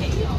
黑哦